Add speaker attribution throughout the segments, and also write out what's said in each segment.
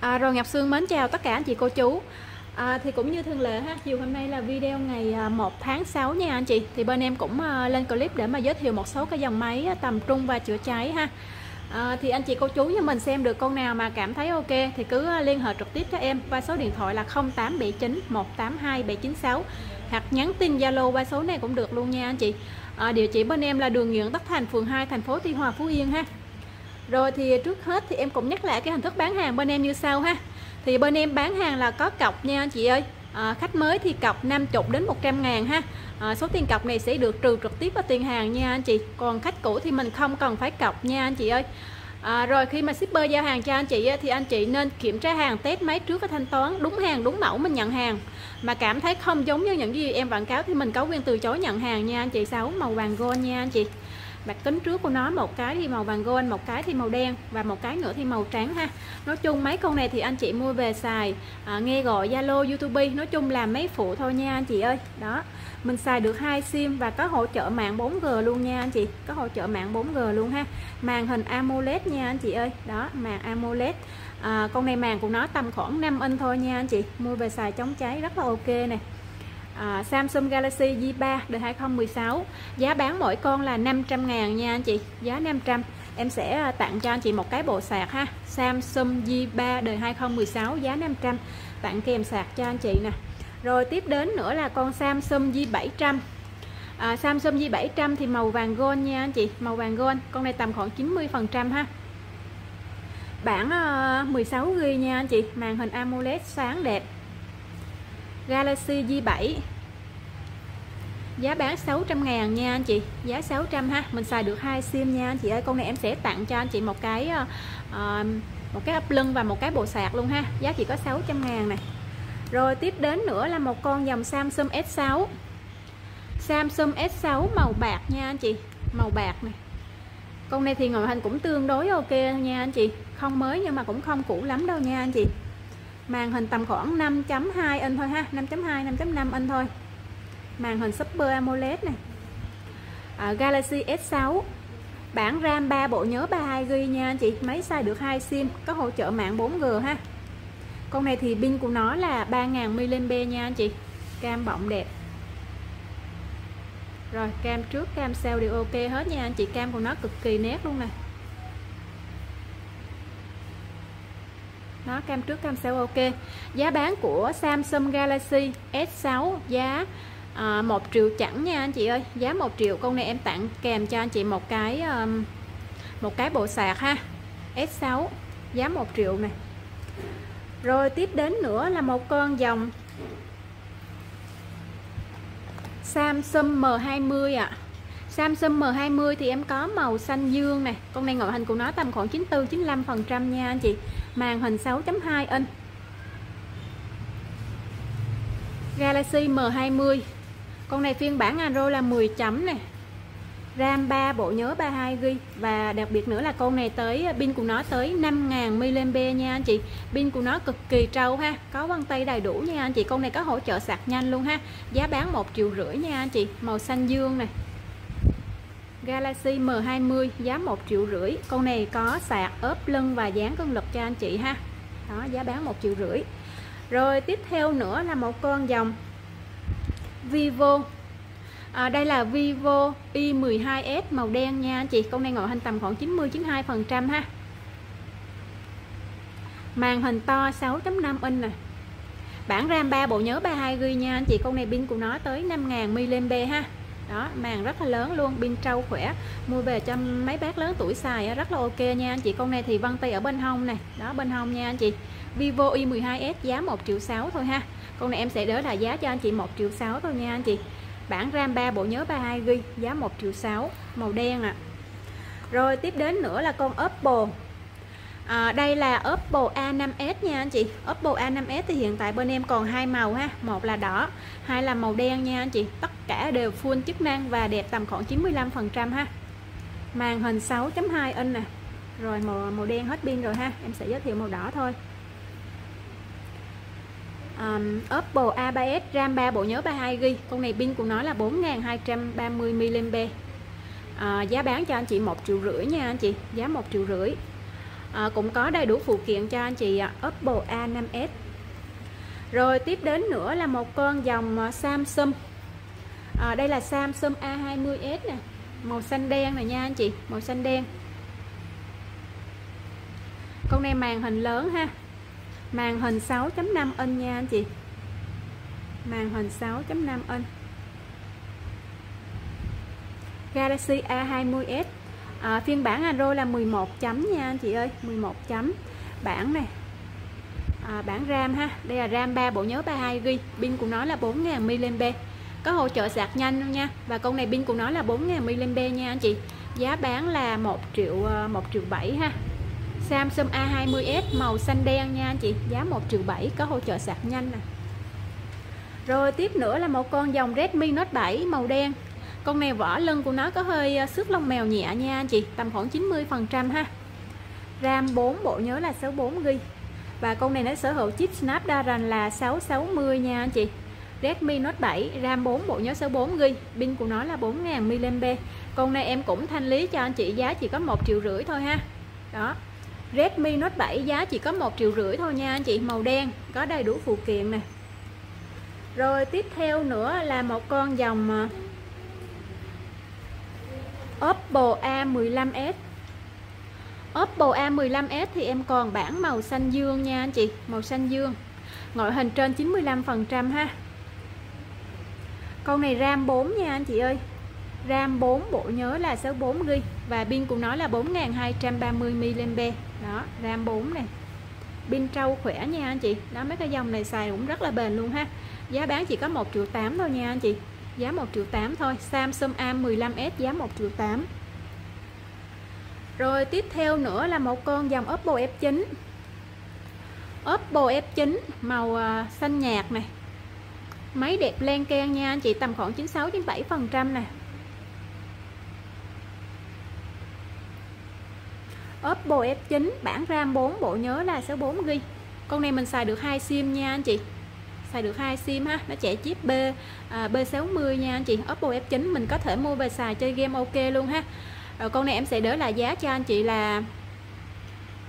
Speaker 1: À, rồi Ngọc Sương mến chào tất cả anh chị cô chú. À, Thì cũng như thường lệ ha Chiều hôm nay là video ngày à, 1 tháng 6 nha anh chị. Thì bên em cũng à, lên clip để mà giới thiệu một số cái dòng máy à, tầm trung và chữa cháy ha. À, Thì anh chị cô chú như mình xem được con nào mà cảm thấy ok Thì cứ liên hệ trực tiếp cho em qua số điện thoại là 0879 182 796 Hoặc nhắn tin Zalo qua số này cũng được luôn nha anh chị. À, Địa chỉ bên em là đường Nguyễn Tất Thành, phường 2, thành phố Tuy Hòa, Phú Yên ha rồi thì trước hết thì em cũng nhắc lại cái hình thức bán hàng bên em như sau ha. Thì bên em bán hàng là có cọc nha anh chị ơi. À, Khách mới thì cọc 50 đến 100 ngàn ha. À, Số tiền cọc này sẽ được trừ trực tiếp vào tiền hàng nha anh chị. Còn khách cũ thì mình không cần phải cọc nha anh chị ơi. À, rồi khi mà shipper giao hàng cho anh chị thì anh chị nên kiểm tra hàng test máy trước cái thanh toán đúng hàng đúng mẫu mình nhận hàng. Mà cảm thấy không giống như những gì em quảng cáo thì mình có quyền từ chối nhận hàng nha anh chị. Sáu màu vàng gold nha anh chị mặt kính trước của nó một cái thì màu vàng gold một cái thì màu đen và một cái nữa thì màu trắng ha. Nói chung mấy con này thì anh chị mua về xài à, nghe gọi zalo youtube nói chung là mấy phụ thôi nha anh chị ơi. Đó mình xài được hai sim và có hỗ trợ mạng 4G luôn nha anh chị có hỗ trợ mạng 4G luôn ha. Màn hình AMOLED nha anh chị ơi. Đó màn AMOLED. À, con này màn của nó tầm khoảng 5 inch thôi nha anh chị mua về xài chống cháy rất là ok nè à, Samsung Galaxy Z3 đời 2016 giá bán mỗi con là 500 ngàn nha anh chị. Giá 500 em sẽ à, tặng cho anh chị một cái bộ sạc ha. Samsung Z3 đời 2016 giá 500 tặng kèm sạc cho anh chị nè. Rồi tiếp đến nữa là con Samsung J700 à, Samsung J700 thì màu vàng gold nha anh chị. Màu vàng gold con này tầm khoảng 90 phần trăm ha. Bản 16 à, ghi nha anh chị. Màn hình AMOLED sáng đẹp. Galaxy J7 giá bán 600 ngàn nha anh chị. Giá 600 ha mình xài được hai sim nha anh chị ơi. Con này em sẽ tặng cho anh chị một cái uh, một cái ấp lưng và một cái bộ sạc luôn ha. Giá chỉ có 600 ngàn này. Rồi tiếp đến nữa là một con dòng Samsung S6 Samsung S6 màu bạc nha anh chị. Màu bạc này. Con này thì ngoại hình cũng tương đối ok nha anh chị. Không mới nhưng mà cũng không cũ lắm đâu nha anh chị màn hình tầm khoảng 5.2 inch thôi ha 5.2 5.5 inch thôi. Màn hình Super AMOLED này. À, Galaxy S6 bản RAM 3 bộ nhớ 32GB nha anh chị máy xài được 2 sim có hỗ trợ mạng 4G ha. Con này thì pin của nó là 3000 mAh nha anh chị cam bọng đẹp. Rồi cam trước cam sau đều ok hết nha anh chị cam của nó cực kỳ nét luôn nè. Nó cam trước cam sau ok. Giá bán của Samsung Galaxy S6 giá à, 1 triệu chẳng nha anh chị ơi. Giá 1 triệu con này em tặng kèm cho anh chị một cái um, một cái bộ sạc ha. S6 giá 1 triệu này rồi tiếp đến nữa là một con dòng Samsung M20 ạ. à. Samsung M20 thì em có màu xanh dương này con này ngoại hình của nó tầm khoảng 94-95% nha anh chị. Màn hình 6.2 inch. Galaxy M20 con này phiên bản Android là 10 chấm này RAM 3 bộ nhớ 32GB và đặc biệt nữa là con này tới, pin của nó tới 5000 mAh nha anh chị. Pin của nó cực kỳ trâu ha. Có vân tay đầy đủ nha anh chị. Con này có hỗ trợ sạc nhanh luôn ha. Giá bán 1 triệu rưỡi nha anh chị. Màu xanh dương này Galaxy M20 giá 1 triệu rưỡi. Con này có sạc ốp lưng và dán cân lực cho anh chị ha. Đó giá bán 1 triệu rưỡi. Rồi tiếp theo nữa là một con dòng Vivo. À, đây là Vivo i12s màu đen nha anh chị. Con này ngồi hình tầm khoảng 90 92 phần trăm ha. Màn hình to 6.5 inch nè. Bản RAM 3 bộ nhớ 32GB nha anh chị. Con này pin của nó tới 5000 mAh ha đó, màng rất là lớn luôn, pin trâu khỏe. Mua về cho mấy bác lớn tuổi xài rất là ok nha anh chị. Con này thì vân tay ở bên hông này. Đó, bên hông nha anh chị. Vivo i12s giá 1 triệu 6 thôi ha. Con này em sẽ đỡ là giá cho anh chị 1 triệu 6 thôi nha anh chị. Bản RAM 3 bộ nhớ 32GB giá 1 triệu 6 màu đen ạ. À. rồi tiếp đến nữa là con Oppo à, đây là Oppo A5s nha anh chị. Oppo A5s thì hiện tại bên em còn hai màu ha. Một là đỏ hai là màu đen nha anh chị. Tất cả đều full chức năng và đẹp tầm khoảng 95 phần trăm ha. Màn hình 6.2 inch nè. Rồi màu màu đen hết pin rồi ha. Em sẽ giới thiệu màu đỏ thôi. Um, Oppo A3s RAM 3 bộ nhớ 32GB con này pin của nó là 4230 mAh à, giá bán cho anh chị 1 triệu rưỡi nha anh chị. Giá 1 triệu rưỡi à, cũng có đầy đủ phụ kiện cho anh chị ạ Oppo A5s rồi tiếp đến nữa là một con dòng à, Samsung. À, đây là Samsung A20s nè màu xanh đen này nha anh chị màu xanh đen. Con này màn hình lớn ha màn hình 6.5 inch nha anh chị. Màn hình 6.5 inch. Galaxy A20s à, phiên bản Android là 11 chấm nha anh chị ơi 11 chấm. Bản này. À, bản RAM ha. Đây là RAM 3 bộ nhớ 32GB pin của nó là 4000 mAh có hỗ trợ sạc nhanh luôn nha. Và con này pin của nó là 4000 mAh nha anh chị. Giá bán là 1 triệu à, 1 triệu 7 ha. Samsung A20s màu xanh đen nha anh chị. Giá 1 triệu 7 có hỗ trợ sạc nhanh nè. Rồi tiếp nữa là một con dòng Redmi Note 7 màu đen con này vỏ lưng của nó có hơi ờ, xước lông mèo nhẹ nha anh chị, tầm khoảng 90 phần trăm ha. RAM 4 bộ nhớ là 64GB và con này nó sở hữu chip Snapdragon là 660 nha anh chị. Redmi Note 7 RAM 4 bộ nhớ 64GB pin của nó là 4000 mAh con này em cũng thanh lý cho anh chị, giá chỉ có 1 triệu rưỡi thôi ha. Đó. Redmi Note 7 giá chỉ có 1 triệu rưỡi thôi nha anh chị, màu đen, có đầy đủ phụ kiện nè. Rồi tiếp theo nữa là một con dòng ờ, Oppo A15s Oppo A15s thì em còn bản màu xanh dương nha anh chị, Màu xanh dương. Ngoại hình trên 95% ha. Con này RAM 4 nha anh chị ơi. RAM 4 bộ nhớ là 64GB Và pin của nó là 4230mAh Đó, RAM 4 này. Pin trâu khỏe nha anh chị. Đó, mấy cái dòng này xài cũng rất là bền luôn ha. Giá bán chỉ có 1 triệu 8 thôi nha anh chị. Giá 1 triệu 8 thôi. Samsung A15s giá 1 triệu 8 rồi tiếp theo nữa là một con dòng Oppo F9 Oppo F9 màu à, xanh nhạt này. Máy đẹp len can nha anh chị, tầm khoảng 96-97% nè. Oppo F9 bản RAM 4 bộ nhớ là 64GB Con này mình xài được hai sim nha anh chị xài được hai sim ha nó chạy chip B à, B60 nha anh chị. Oppo F9 mình có thể mua về xài chơi game ok luôn ha. Rồi con này em sẽ đỡ là giá cho anh chị là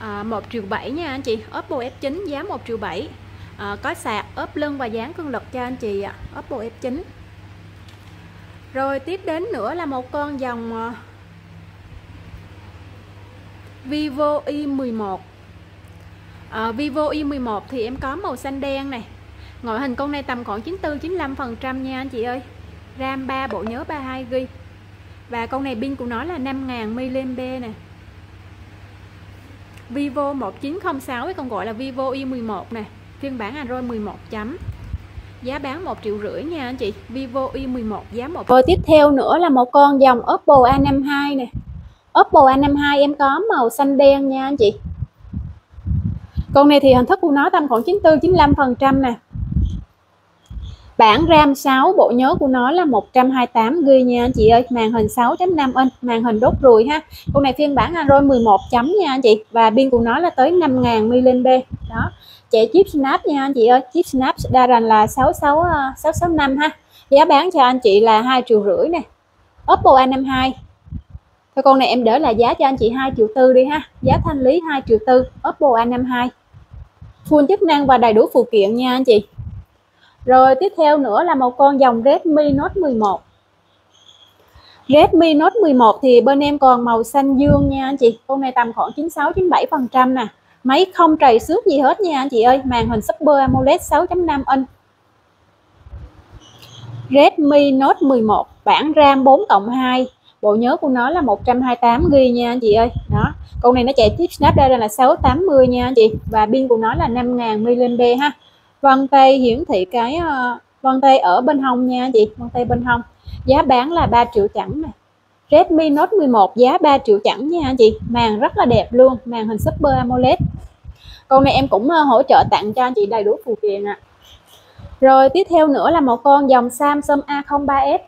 Speaker 1: à, 1 triệu 7 nha anh chị. Oppo F9 giá 1 triệu 7 à, có sạc ốp lưng và dán cân lực cho anh chị ạ. Oppo F9 rồi tiếp đến nữa là một con dòng Vivo i11 à, Vivo i11 à, thì em có màu xanh đen này ngoại hình con này tầm khoảng 94-95% nha anh chị ơi. RAM 3 bộ nhớ 32GB và con này pin của nó là 5000 mAh nè. Vivo 1906 với con gọi là Vivo Y11 nè. Phiên bản Android 11 chấm. Giá bán 1 triệu rưỡi nha anh chị. Vivo Y11 giá 1 rồi tiếp theo nữa là một con dòng Oppo A52 nè. Oppo A52 em có màu xanh đen nha anh chị. Con này thì hình thức của nó tầm khoảng 94 95 phần trăm nè. Bản RAM 6 bộ nhớ của nó là 128GB nha anh chị ơi. Màn hình 6.5 inch Màn hình đốt ruồi ha. Con này phiên bản Android 11 chấm nha anh chị. Và pin của nó là tới 5000 mAh Đó. Chạy chip Snap nha anh chị ơi. Chip Snap Snapdragon là 66, 665 ờ, ha. Giá bán cho anh chị là 2 triệu rưỡi nè. Oppo A52 Thôi con này em đỡ là giá cho anh chị 2 triệu tư đi ha. Giá thanh lý 2 triệu tư Oppo A52 Full chức năng và đầy đủ phụ kiện nha anh chị rồi tiếp theo nữa là một con dòng Redmi Note 11 Redmi Note 11 thì bên em còn màu xanh dương nha anh chị. Con này tầm khoảng 96-97% nè. Máy không trầy xước gì hết nha anh chị ơi. Màn hình Super AMOLED 6.5 inch. Redmi Note 11 bản RAM 4 cộng 2 Bộ nhớ của nó là 128GB nha anh chị ơi. Đó, Con này nó chạy tiếp Snapdragon là 680 nha anh chị. Và pin của nó là 5000 mAh ha vân tay hiển thị cái ờ, vân tay ở bên hông nha chị, vân tay bên hông. Giá bán là 3 triệu chẳng này Redmi Note 11 giá 3 triệu chẳng nha chị, màn rất là đẹp luôn, màn hình Super AMOLED. Con này em cũng ờ, hỗ trợ tặng cho anh chị đầy đủ phụ kiện ạ. À. rồi tiếp theo nữa là một con dòng Samsung A03s.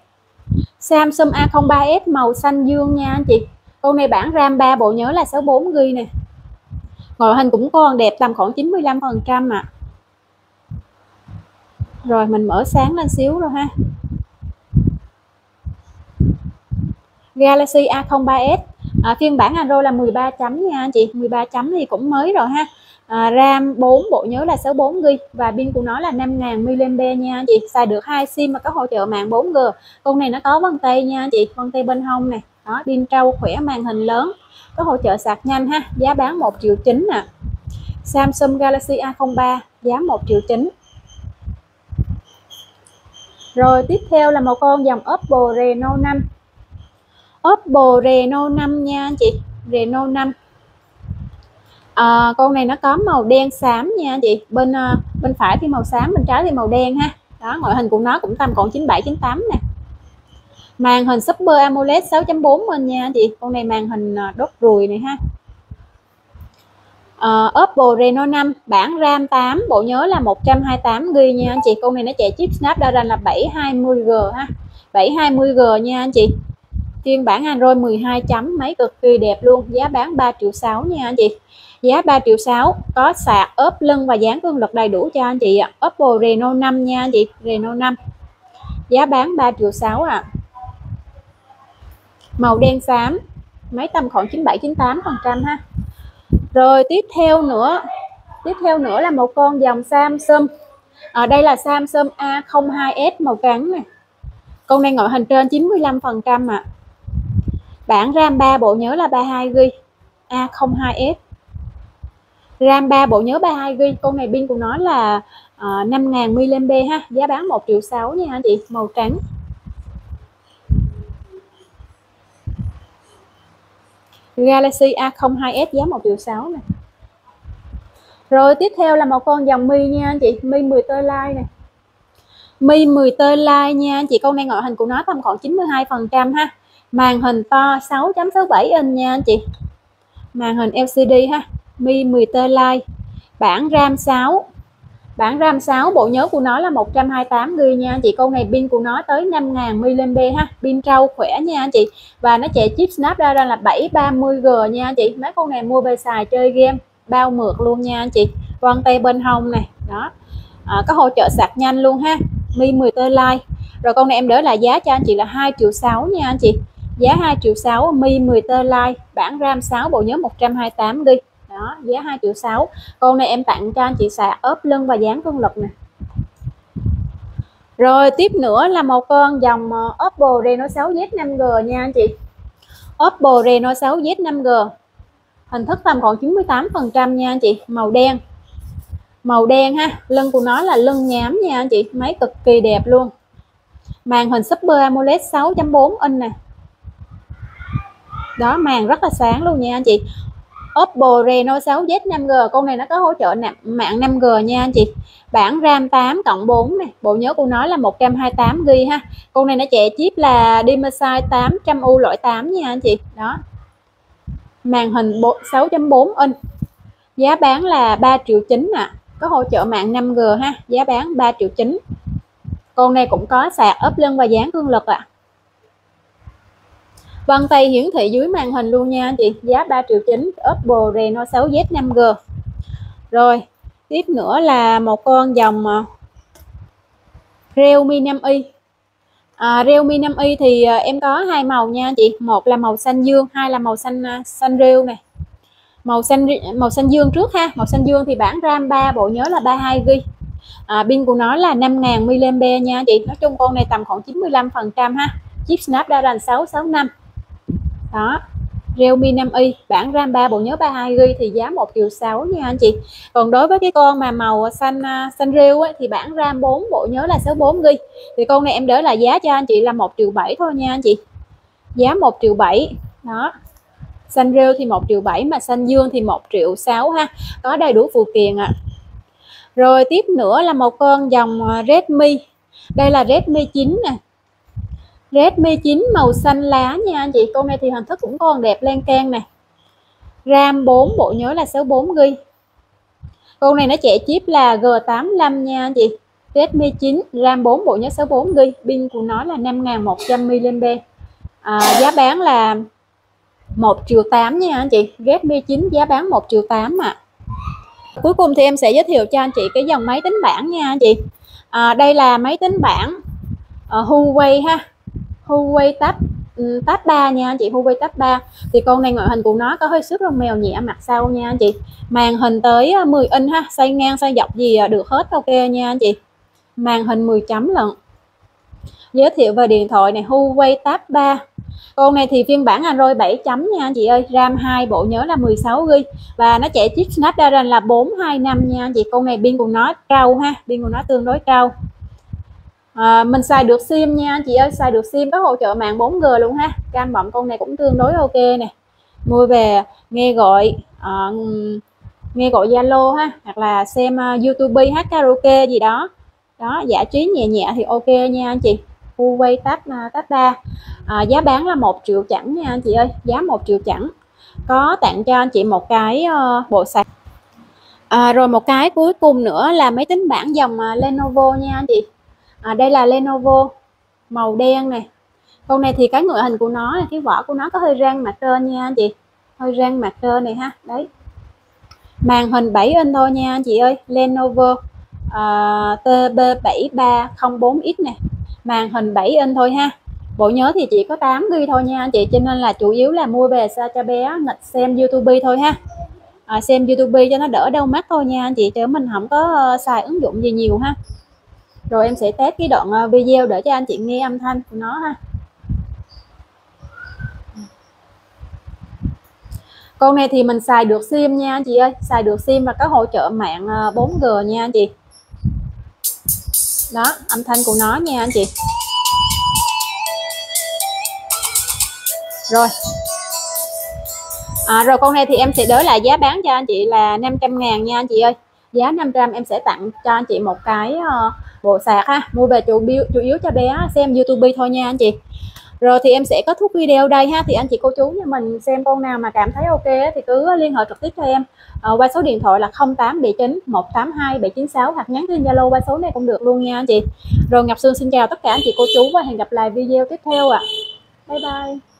Speaker 1: Samsung A03s màu xanh dương nha anh chị. Con này bản RAM 3 bộ nhớ là 64GB nè. Ngoại hình cũng còn đẹp tầm khoảng 95 phần trăm ạ. à rồi mình mở sáng lên xíu rồi ha. Galaxy A03s. À, phiên bản Android là 13 chấm nha anh chị. 13 chấm thì cũng mới rồi ha. À, RAM 4 bộ nhớ là 64 GB và pin của nó là 5000 mAh nha anh chị. Xài được hai sim mà có hỗ trợ mạng 4G con này nó có vân tay nha anh chị. Vân tay bên hông này. Đó pin trâu khỏe màn hình lớn. Có hỗ trợ sạc nhanh ha. Giá bán 1 triệu chín nè Samsung Galaxy A03 giá 1 triệu chín rồi tiếp theo là một con dòng Oppo Reno 5 Oppo Reno 5 nha anh chị. Reno 5 à, con này nó có màu đen xám nha anh chị. Bên uh, bên phải thì màu xám bên trái thì màu đen ha. Đó ngoại hình của nó cũng tầm còn 97 98 nè. Màn hình Super AMOLED 6.4 inch nha anh chị. Con này màn hình à, đốt ruồi này ha. Ờ, uh, Oppo Reno 5 bản RAM 8 bộ nhớ là 128GB nha anh chị. Con này nó chạy chip Snapdragon là 720G ha. 720G nha anh chị. Phiên bản Android 12 chấm máy cực kỳ đẹp luôn giá bán 3 triệu 6 nha anh chị. Giá 3 triệu 6 có sạc ốp lưng và dán cương lực đầy đủ cho anh chị ạ. Oppo Reno 5 nha anh chị Reno 5 giá bán 3 triệu 6 ạ. À. màu đen xám máy tầm khoảng 97 98 phần trăm ha rồi tiếp theo nữa. Tiếp theo nữa là một con dòng Samsung. Ở đây là Samsung A02s màu trắng này con này ngoại hình trên 95 phần trăm ạ. Bản RAM 3 bộ nhớ là 32GB A02s RAM 3 bộ nhớ 32GB con này pin của nó là uh, 5000 mAh ha giá bán 1 triệu 6 nha anh chị? Màu trắng. Galaxy A02s giá 1 triệu 6 này rồi tiếp theo là một con dòng Mi nha anh chị, Mi 10 tơ lai nè. Mi 10 tơ lai nha anh chị, con này ngoại hình của nó tầm khoảng 92 phần trăm ha. Màn hình to 6.67 inch nha anh chị. Màn hình LCD ha, Mi 10 tơ lai bản RAM 6 bản RAM 6 bộ nhớ của nó là 128 GB nha. Anh chị con này pin của nó tới 5000 mAh ha. Pin trâu khỏe nha anh chị. Và nó chạy chip Snapdragon là 730G nha anh chị. Mấy con này mua về xài chơi game bao mượt luôn nha anh chị. Vân tay bên hông này đó. À, có hỗ trợ sạc nhanh luôn ha. Mi 10 tơ like. rồi con này em đỡ lại giá cho anh chị là 2 triệu 6 nha anh chị. Giá 2 triệu 6 Mi 10 tơ like, bản RAM 6 bộ nhớ 128 GB đó, giá 2 triệu 6 con này em tặng cho anh chị xạ ốp lưng và dán cương lực nè. Rồi, tiếp nữa là một con dòng ờ, Oppo Reno 6Z 5G nha anh chị. Oppo Reno 6Z 5G hình thức tầm khoảng 98 phần trăm nha anh chị, màu đen. Màu đen ha, lưng của nó là lưng nhám nha anh chị, máy cực kỳ đẹp luôn. Màn hình Super AMOLED 6.4 inch nè. Đó, màn rất là sáng luôn nha anh chị. Oppo Reno 6Z 5G con này nó có hỗ trợ mạng 5G nha anh chị. Bản RAM 8 cộng 4 này. Bộ nhớ của nó là 128GB ha. Con này nó chạy chip là Dimensity 800U loại 8 nha anh chị. Đó. Màn hình 6.4 inch. Giá bán là 3 triệu 9 ạ. À. có hỗ trợ mạng 5G ha. Giá bán 3 triệu 9 con này cũng có sạc ốp lưng và dán cương lực ạ. à. Vân tay hiển thị dưới màn hình luôn nha anh chị. Giá 3 triệu 9 Oppo Reno 6Z 5G rồi tiếp nữa là một con dòng Realme 5i à, Realme 5i à, thì à, em có hai màu nha anh chị. Một là màu xanh dương hai là màu xanh à, xanh rêu này màu xanh màu xanh dương trước ha. Màu xanh dương thì bản RAM 3 bộ nhớ là 32 GB à, pin của nó là 5000 mAh nha anh chị. Nói chung con này tầm khoảng 95% ha. Chip Snapdragon 665 đó. Realme 5i bản RAM 3 bộ nhớ 32GB thì giá 1 triệu 6 nha anh chị. Còn đối với cái con mà màu xanh à, xanh rêu ấy, thì bản RAM 4 bộ nhớ là 64GB thì con này em đỡ là giá cho anh chị là 1 triệu 7 thôi nha anh chị. Giá 1 triệu 7 đó. Xanh rêu thì 1 triệu 7 mà xanh dương thì 1 triệu 6 ha. Có đầy đủ phụ kiện ạ. À. rồi tiếp nữa là một con dòng à, Redmi. Đây là Redmi 9 nè. Redmi 9 màu xanh lá nha anh chị. Con này thì hình thức cũng còn đẹp lan can nè. RAM 4 bộ nhớ là 64GB con này nó chạy chip là G85 nha anh chị. Redmi 9 RAM 4 bộ nhớ 64GB pin của nó là 5100 mAh à, giá bán là 1 triệu 8 nha anh chị. Redmi 9 giá bán 1 triệu 8 ạ. À. cuối cùng thì em sẽ giới thiệu cho anh chị cái dòng máy tính bảng nha anh chị. À, đây là máy tính bảng uh, Huawei ha. Huawei Tab ừ, tab 3 nha anh chị, Huawei tab 3 thì con này ngoại hình của nó có hơi xước lông mèo nhẹ mặt sau nha anh chị. Màn hình tới à, 10 inch ha xoay ngang xoay dọc gì à, được hết, ok nha anh chị. Màn hình 10 chấm lận. Giới thiệu về điện thoại này, Huawei tab 3 con này thì phiên bản Android 7 chấm nha anh chị ơi, RAM 2 bộ nhớ là 16 GB và nó chạy chip Snapdragon là 425 nha anh chị. Con này pin của nó cao ha, pin của nó tương đối cao à, mình xài được sim nha anh chị ơi xài được sim có hỗ trợ mạng 4G luôn ha. Cam bọng con này cũng tương đối ok nè. Mua về nghe gọi uh, nghe gọi Zalo ha hoặc là xem uh, YouTube hát karaoke gì đó. Đó giải trí nhẹ nhẹ thì ok nha anh chị. Huawei Tab Tab 3 à, giá bán là một triệu chẳng nha anh chị ơi giá một triệu chẳng. Có tặng cho anh chị một cái uh, bộ sạc. À, rồi một cái cuối cùng nữa là máy tính bảng dòng uh, Lenovo nha anh chị à, đây là Lenovo màu đen này. Con này thì cái ngoại hình của nó cái vỏ của nó có hơi răng mặt trên nha anh chị. Hơi răng mặt trên này ha đấy. Màn hình 7 inch thôi nha anh chị ơi Lenovo uh, TB7304X này màn hình 7 inch thôi ha. Bộ nhớ thì chỉ có 8 ghi thôi nha anh chị cho nên là chủ yếu là mua về sao cho bé nghịch xem YouTube thôi ha. À, xem YouTube cho nó đỡ đau mắt thôi nha anh chị chứ mình không có uh, xài ứng dụng gì nhiều ha rồi em sẽ test cái đoạn ờ, video để cho anh chị nghe âm thanh của nó ha. Con này thì mình xài được sim nha anh chị ơi. Xài được sim và có hỗ trợ mạng ờ, 4G nha anh chị. Đó âm thanh của nó nha anh chị. Rồi. À, rồi con này thì em sẽ đối lại giá bán cho anh chị là 500 ngàn nha anh chị ơi. Giá 500 em sẽ tặng cho anh chị một cái uh, bộ sạc ha mua về chủ yếu chủ yếu cho bé xem YouTube thôi nha anh chị. Rồi thì em sẽ kết thúc video đây ha thì anh chị cô chú nhà mình xem con nào mà cảm thấy ok thì cứ liên hệ trực tiếp cho em. À, qua số điện thoại là 0879 182 796 hoặc nhắn tin Zalo qua số này cũng được luôn nha anh chị. Rồi Ngọc Sương xin chào tất cả anh chị cô chú và hẹn gặp lại video tiếp theo ạ. À. bye bye.